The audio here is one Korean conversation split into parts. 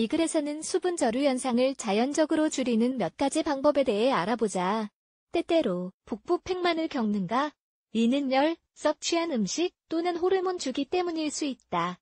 이 글에서는 수분 저류 현상을 자연적으로 줄이는 몇 가지 방법에 대해 알아보자. 때때로 복부 팽만을 겪는가? 이는 열, 썩 취한 음식 또는 호르몬 주기 때문일 수 있다.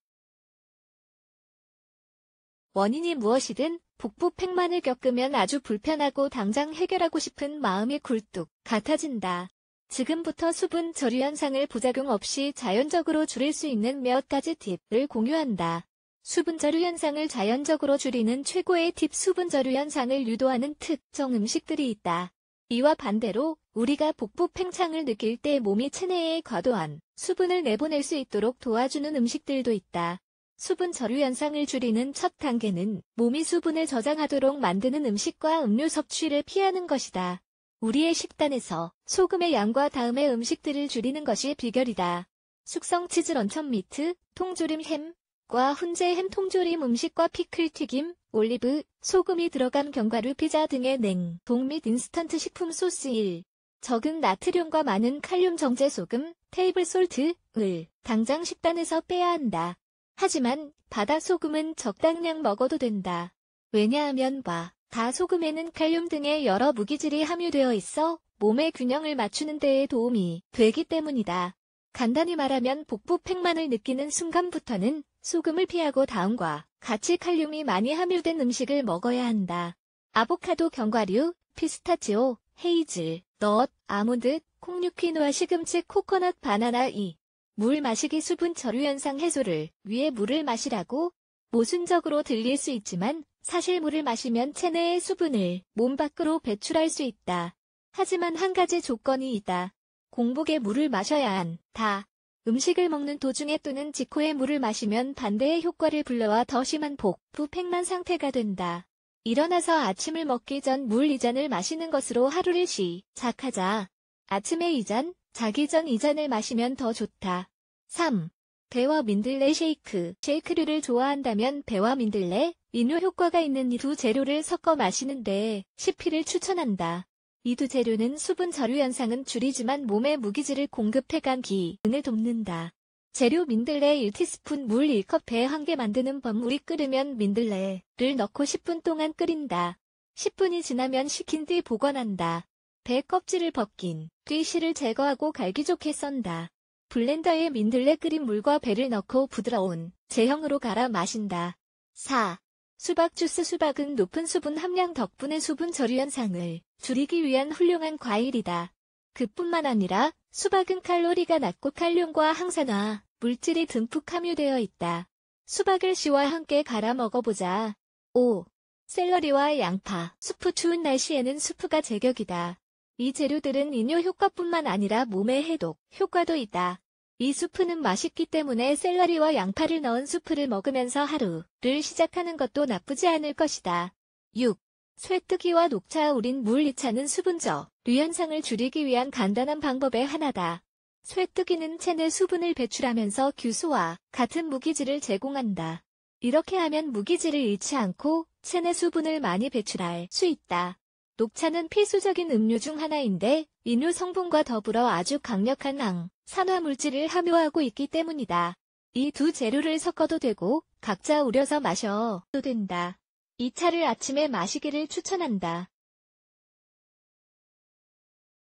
원인이 무엇이든 복부 팽만을 겪으면 아주 불편하고 당장 해결하고 싶은 마음이 굴뚝 같아진다. 지금부터 수분 저류 현상을 부작용 없이 자연적으로 줄일 수 있는 몇 가지 팁을 공유한다. 수분 저류 현상을 자연적으로 줄이는 최고의 팁 수분 저류 현상을 유도하는 특정 음식들이 있다. 이와 반대로 우리가 복부 팽창을 느낄 때 몸이 체내에 과도한 수분을 내보낼 수 있도록 도와주는 음식들도 있다. 수분 저류 현상을 줄이는 첫 단계는 몸이 수분을 저장하도록 만드는 음식과 음료 섭취를 피하는 것이다. 우리의 식단에서 소금의 양과 다음에 음식들을 줄이는 것이 비결이다. 숙성 치즈 luncheon meat, 통조림 햄 과 훈제 햄 통조림 음식과 피클 튀김, 올리브, 소금이 들어간 견과류 피자 등의 냉동 및 인스턴트 식품 소스 1. 적은 나트륨과 많은 칼륨 정제 소금, table salt, 을 당장 식단에서 빼야 한다. 하지만 바다 소금은 적당량 먹어도 된다. 왜냐하면 바, 다 소금에는 칼륨 등의 여러 무기질이 함유되어 있어 몸의 균형을 맞추는 데에 도움이 되기 때문이다. 간단히 말하면 복부 팽만을 느끼는 순간부터는 소금을 피하고 다음과 같이 칼륨이 많이 함유된 음식을 먹어야 한다. 아보카도 견과류, 피스타치오, 헤이즐, 넛, 아몬드, 콩류 퀴노아 시금치 코코넛 바나나 2. 물 마시기 수분 저류 현상 해소를 위해 물을 마시라고 모순적으로 들릴 수 있지만 사실 물을 마시면 체내의 수분을 몸 밖으로 배출할 수 있다. 하지만 한 가지 조건이 있다. 공복에 물을 마셔야 한 다. 음식을 먹는 도중에 또는 직후에 물을 마시면 반대의 효과를 불러와 더 심한 복 부 팽만 상태가 된다. 일어나서 아침을 먹기 전 물 2잔을 마시는 것으로 하루를 시작하자. 아침에 2잔, 자기 전 2잔을 마시면 더 좋다. 3. 배와 민들레 쉐이크. 쉐이크류를 좋아한다면 배와 민들레, 인효 효과가 있는 이 두 재료를 섞어 마시는데 CP를 추천한다. 이 두 재료는 수분 저류 현상은 줄이지만 몸에 무기질을 공급해간 기능을 돕는다. 재료 민들레 1티스푼 물 1컵 배 1개 만드는 법 물이 끓으면 민들레를 넣고 10분 동안 끓인다. 10분이 지나면 식힌 뒤 보관한다. 배 껍질을 벗긴 뒤 실을 제거하고 갈기 좋게 썬다. 블렌더에 민들레 끓인 물과 배를 넣고 부드러운 제형으로 갈아 마신다. 4. 수박 주스 수박은 높은 수분 함량 덕분에 수분 저류 현상을 줄이기 위한 훌륭한 과일이다. 그뿐만 아니라 수박은 칼로리가 낮고 칼륨과 항산화, 물질이 듬뿍 함유되어 있다. 수박을 씨와 함께 갈아 먹어보자. 5. 샐러리와 양파, 수프 추운 날씨에는 수프가 제격이다. 이 재료들은 이뇨 효과뿐만 아니라 몸의 해독 효과도 있다. 이 수프는 맛있기 때문에 샐러리와 양파를 넣은 수프를 먹으면서 하루를 시작하는 것도 나쁘지 않을 것이다. 6. 쇠뜨기와 녹차 우린 물 2차는 수분저, 류현상을 줄이기 위한 간단한 방법의 하나다. 쇠뜨기는 체내 수분을 배출하면서 규소와 같은 무기질을 제공한다. 이렇게 하면 무기질을 잃지 않고 체내 수분을 많이 배출할 수 있다. 녹차는 필수적인 음료 중 하나인데 인류 성분과 더불어 아주 강력한 항, 산화 물질을 함유하고 있기 때문이다. 이 두 재료를 섞어도 되고 각자 우려서 마셔도 된다. 이 차를 아침에 마시기를 추천한다.